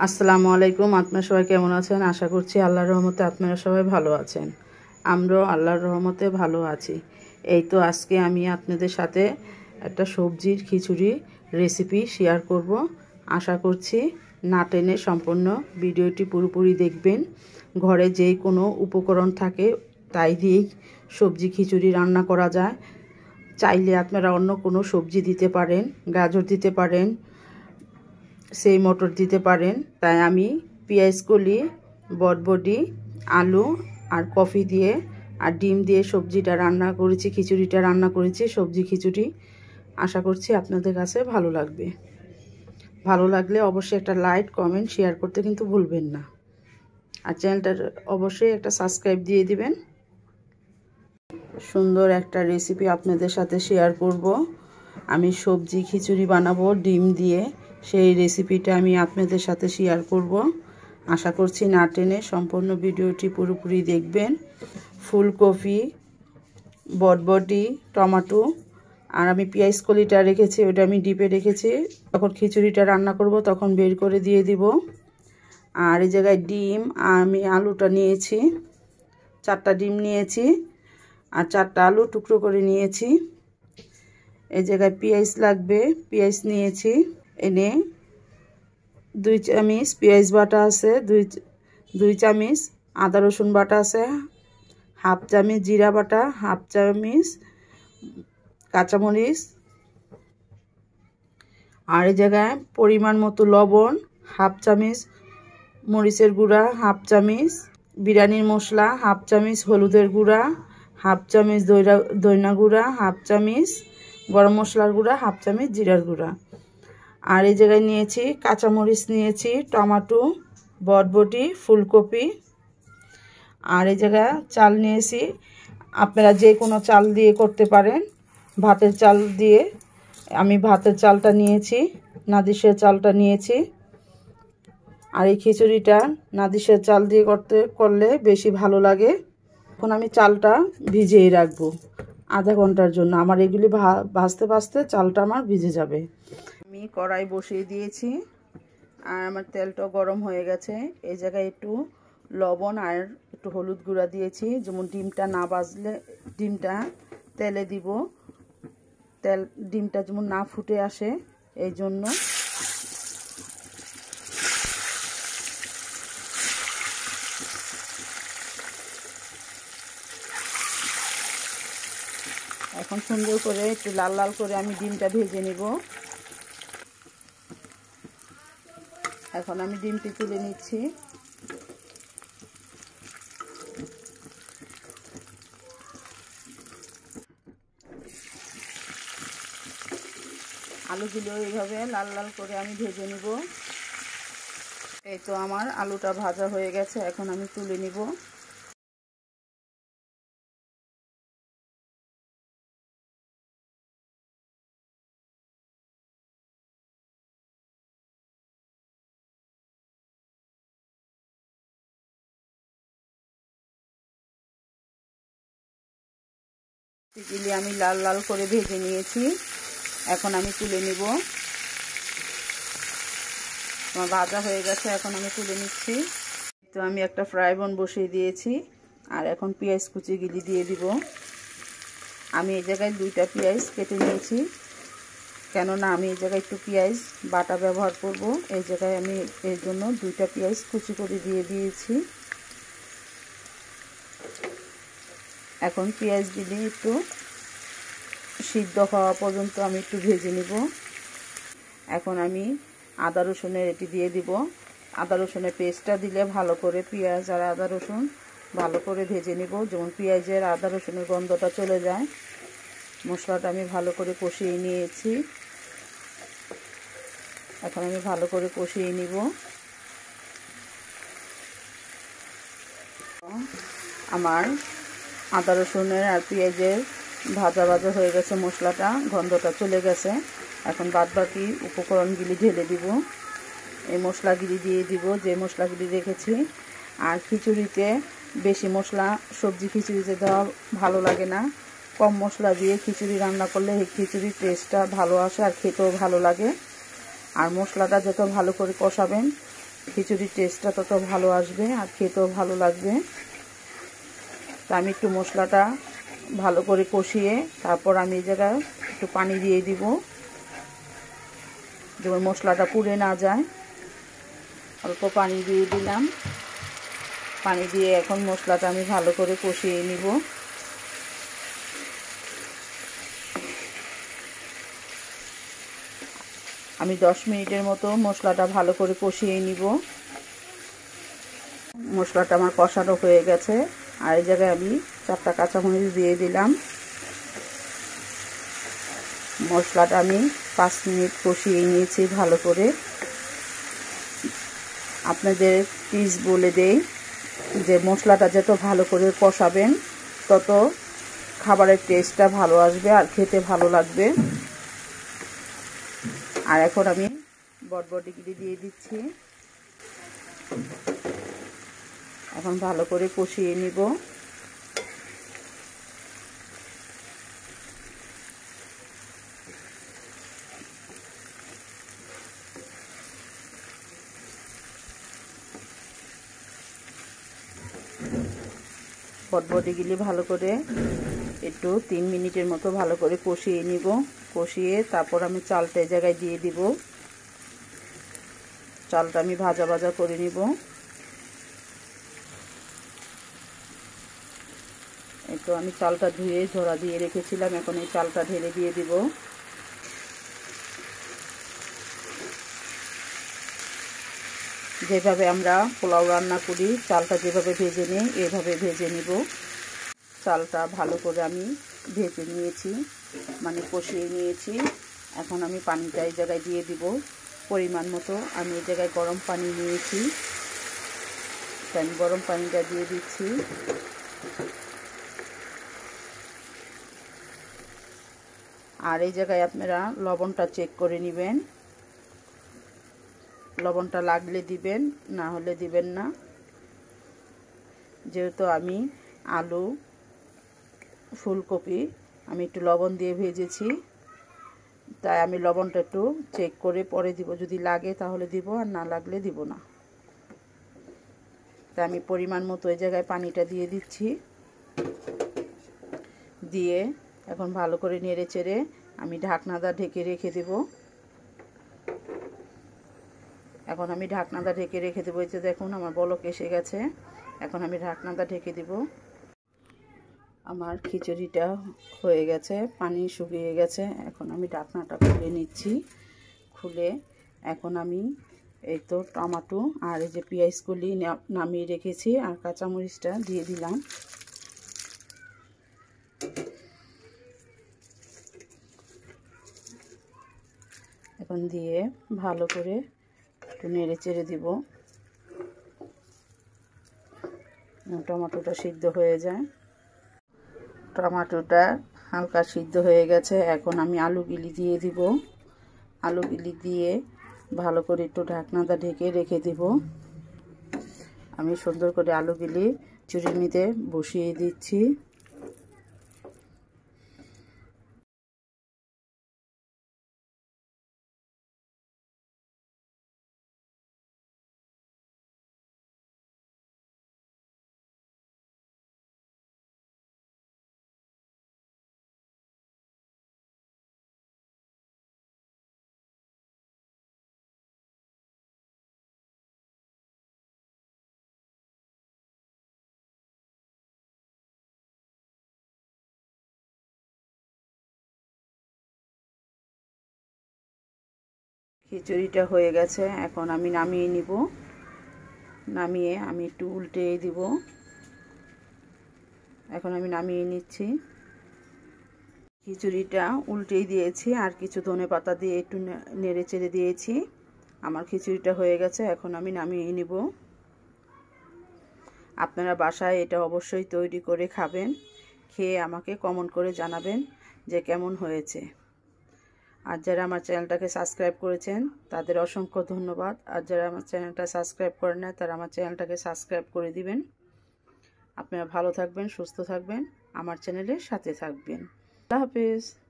আসসালামু আলাইকুম, আপনারা সবাই কেমন আছেন? আশা করছি আল্লাহর রহমতে আপনারা সবাই ভালো আছেন। আমরাও আল্লাহর রহমতে ভালো আছি। এই তো আজকে আমি আপনাদের সাথে একটা সবজির খিচুড়ি রেসিপি শেয়ার করব। আশা করছি না টেনে সম্পূর্ণ ভিডিওটি পুরোপুরি দেখবেন। ঘরে যেই কোনো উপকরণ থাকে, তাই দিয়েই সবজি খিচুড়ি রান্না করা যায়। চাইলে আপনারা অন্য কোনো সবজি দিতে পারেন, গাজর দিতে পারেন সেই মটর দিতে পারেন। তাই আমি কলি, বটবটি, আলু আর কফি দিয়ে আর ডিম দিয়ে সবজিটা রান্না করেছি, খিচুড়িটা রান্না করেছি, সবজি, খিচুড়ি। আশা করছি আপনাদের কাছে ভালো লাগবে। ভালো লাগলে অবশ্যই একটা লাইক, কমেন্ট, শেয়ার করতে কিন্তু ভুলবেন না। আর চ্যানেলটার অবশ্যই একটা সাবস্ক্রাইব দিয়ে দিবেন। সুন্দর একটা রেসিপি আপনাদের সাথে শেয়ার করব। আমি সবজি, খিচুড়ি বানাবো, ডিম দিয়ে। সেই রেসিপিটা আমি আপনাদের সাথে শেয়ার করব। আশা করছি না টেনে সম্পূর্ণ ভিডিওটি পুরোপুরি দেখবেন। ফুলকপি, বটবটি, টমাটো, আর আমি পেঁয়াজ কলিটা রেখেছি, ওটা আমি ডিপে রেখেছি। যখন খিচুড়িটা রান্না করব, তখন বের করে দিয়ে দিব। আর এই জায়গায় ডিম, আমি আলুটা নিয়েছি, চারটা ডিম নিয়েছি, আর চারটা আলু টুকরো করে নিয়েছি। এই জায়গায় পেঁয়াজ লাগবে, পেঁয়াজ নিয়েছি। এনে দুই চামিচ পেঁয়াজ বাটা আছে, দুই দুই চামিচ আদা রসুন বাটা আছে, হাফ চামিচ জিরা বাটা, হাফ চামিচ কাঁচামরিচ, আর এই জায়গায় পরিমাণ মতো লবণ, হাফ চামিচ মরিচের গুঁড়া, হাফ চামিচ বিরিয়ানির মশলা, হাফ চামিচ হলুদের গুঁড়া, হাফ চামিচ দইরা দইনা গুঁড়া, হাফ চামিচ গরম মশলার গুঁড়া, হাফ চামিচ জিরার গুঁড়া। আর এই জায়গায় নিয়েছি কাঁচামরিচ নিয়েছি, টমাটো, বটবটি, ফুলকপি। আর এই জায়গায় চাল নিয়েছি। আপনারা যে কোনো চাল দিয়ে করতে পারেন। ভাতের চাল দিয়ে আমি ভাতের চালটা নিয়েছি, নাদিসের চালটা নিয়েছি। আর এই খিচুড়িটা নাদিসের চাল দিয়ে করতে, করলে বেশি ভালো লাগে। এখন আমি চালটা ভিজিয়ে রাখব আধা ঘণ্টার জন্য। আমার এগুলি ভাজতে ভাজতে চালটা আমার ভিজে যাবে। আমি কড়াই বসিয়ে দিয়েছি। আর আমার তেলটাও গরম হয়ে গেছে। এই জায়গায় একটু লবণ আর একটু হলুদ গুঁড়া দিয়েছি। যেমন ডিমটা না বাজলে ডিমটা তেলে দিব। তেল, ডিমটা যেমন না ফুটে আসে, এই জন্য। এখন সুন্দর করে একটু লাল লাল করে আমি ডিমটা ভেজে নিব। এখন আমি ডিমটি তুলে নিচ্ছি। আলুগুলো এইভাবে লাল লাল করে আমি ভেজে নিব। এই তো আমার আলুটা ভাজা হয়ে গেছে, এখন আমি তুলে নিব। চিলি আমি লাল লাল করে ভেজে নিয়েছি। এখন আমি তুলে নিব। আমার ভাজা হয়ে গেছে, এখন আমি তুলে নিচ্ছি। তো আমি একটা ফ্রাই বোন বসিয়ে দিয়েছি, আর এখন পেঁয়াজ কুচি গিলি দিয়ে দিব। আমি এই জায়গায় দুইটা পেঁয়াজ কেটে নিয়েছি, কেননা আমি এই জায়গায় একটু পেঁয়াজ বাটা ব্যবহার করব। এই জায়গায় আমি এর জন্য দুইটা পেঁয়াজ কুচি করে দিয়ে দিয়েছি। এখন পেঁয়াজ দিলে একটু সিদ্ধ হওয়া পর্যন্ত আমি একটু ভেজে নিব। এখন আমি আদা রসুনের এটি দিয়ে দিব। আদা রসুনের পেস্টটা দিলে ভালো করে পেঁয়াজ আর আদা রসুন ভালো করে ভেজে নিব। যেমন পেঁয়াজের আদা রসুনের গন্ধটা চলে যায়। মশলাটা আমি ভালো করে কষিয়ে নিয়েছি। এখন আমি ভালো করে কষিয়ে নিব। আমার আদা, রসুনের আর পেঁয়াজের ভাজা ভাজা হয়ে গেছে মশলাটা, গন্ধটা চলে গেছে। এখন বাদ বাকি উপকরণগুলি ঢেলে দিব। এই মশলাগুলি দিয়ে দিব, যে মশলাগুলি রেখেছি। আর খিচুড়িতে বেশি মশলা, সবজি খিচুড়িতে দেওয়া ভালো লাগে না। কম মশলা দিয়ে খিচুড়ি রান্না করলে এই খিচুড়ির টেস্টটা ভালো আসে আর খেতেও ভালো লাগে। আর মশলাটা যত ভালো করে কষাবেন, খিচুড়ির টেস্টটা তত ভালো আসবে আর খেতেও ভালো লাগবে। তা আমি একটু মশলাটা ভালো করে কষিয়ে তারপর আমি এই জায়গায় একটু পানি দিয়ে দিব যেমন মশলাটা পুড়ে না যায়। অল্প পানি দিয়ে দিলাম। পানি দিয়ে এখন মশলাটা আমি ভালো করে কষিয়ে নিব। আমি দশ মিনিটের মতো মশলাটা ভালো করে কষিয়ে নিব। মশলাটা আমার কষানো হয়ে গেছে। আর এই জায়গায় আমি চারটা কাঁচামরিচ দিয়ে দিলাম। মশলাটা আমি পাঁচ মিনিট কষিয়ে নিয়েছি ভালো করে। আপনাদের প্লিজ বলে দেই যে মশলাটা যত ভালো করে কষাবেন, তত খাবারের টেস্টটা ভালো আসবে আর খেতে ভালো লাগবে। আর এখন আমি বটবটিগুলি দিয়ে দিচ্ছি। এখন ভালো করে কষিয়ে নিব। বটবটিগুলি ভালো করে একটু তিন মিনিটের মতো ভালো করে কষিয়ে নিব। কষিয়ে তারপর আমি চালটা জায়গায় দিয়ে দিব। চালটা আমি ভাজা ভাজা করে নিব। তো আমি চালটা ধুয়ে ঝোড়া দিয়ে রেখেছিলাম, এখন এই চালটা ঢেলে দিয়ে দিব। যেভাবে আমরা পোলাও রান্না করি, চালটা যেভাবে ভেজে নিই, এভাবে ভেজে নিব। চালটা ভালো করে আমি ভেজে নিয়েছি মানে কষিয়ে নিয়েছি। এখন আমি পানিটা এই জায়গায় দিয়ে দিব। পরিমাণ মতো আমি এই জায়গায় গরম পানি নিয়েছি। আমি গরম পানিটা দিয়ে দিচ্ছি। আর এই জায়গায় আপনারা লবণটা চেক করে নেবেন। লবণটা লাগলে দিবেন, না হলে দিবেন না। যেহেতু আমি আলু, ফুলকপি, আমি একটু লবণ দিয়ে ভেজেছি, তাই আমি লবণটা একটু চেক করে পরে দিব। যদি লাগে তাহলে দিব, আর না লাগলে দিব না। তাই আমি পরিমাণ মতো এই জায়গায় পানিটা দিয়ে দিচ্ছি। দিয়ে এখন ভালো করে নেড়ে চেড়ে আমি ঢাকনাদা ঢেকে রেখে দেব। এখন আমি ঢাকনাদা ঢেকে রেখে দেবো। এই যে দেখুন, আমার বলক এসে গেছে। এখন আমি ঢাকনাদা ঢেকে দেব। আমার খিচুড়িটা হয়ে গেছে, পানি শুকিয়ে গেছে। এখন আমি ঢাকনাটা খুলে নিচ্ছি। খুলে এখন আমি এই তো টমাটো আর এই যে পেঁয়াজগুলি নামিয়ে রেখেছি আর কাঁচামরিচটা দিয়ে দিলাম। এখন দিয়ে ভালো করে একটু নেড়ে চেড়ে দিব। টমাটোটা সিদ্ধ হয়ে যায়। টমাটোটা হালকা সিদ্ধ হয়ে গেছে। এখন আমি আলুগুলি দিয়ে দিব। আলুগুলি দিয়ে ভালো করে একটু ঢাকনাটা ঢেকে রেখে দিব। আমি সুন্দর করে আলুগুলি চুরিনিতে বসিয়ে দিচ্ছি। খিচুড়িটা হয়ে গেছে, এখন আমি নামিয়ে নিব। নামিয়ে আমি একটু উল্টে দিব। এখন আমি নামিয়ে নিচ্ছি। খিচুড়িটা উল্টেই দিয়েছি, আর কিছু ধনে পাতা দিয়ে একটু নেড়ে চেড়ে দিয়েছি। আমার খিচুড়িটা হয়ে গেছে, এখন আমি নামিয়ে নিব। আপনারা বাসায় এটা অবশ্যই তৈরি করে খাবেন। খেয়ে আমাকে কমেন্ট করে জানাবেন যে কেমন হয়েছে। আর যারা আমার চ্যানেলটাকে সাবস্ক্রাইব করেছেন, তাদের অসংখ্য ধন্যবাদ। আর যারা আমার চ্যানেলটা সাবস্ক্রাইব করেন না তারা আমার চ্যানেলটাকে সাবস্ক্রাইব করে দিবেন। আপনারা ভালো থাকবেন, সুস্থ থাকবেন। আমার চ্যানেলের সাথে থাকবেন। আল্লাহ হাফেজ।